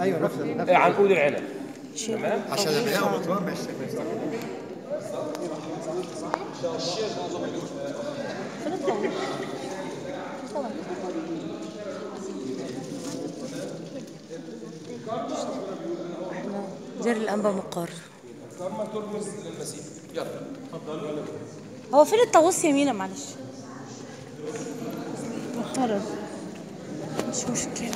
أيوه نفس نفس إيه، عنقود العنب تمام عشان الرياء والبطران مش دير الأنبا مقر كارما ترمز للمسيح يلا هو فين الطاووس يمينا معلش. خرج مش مشكلة.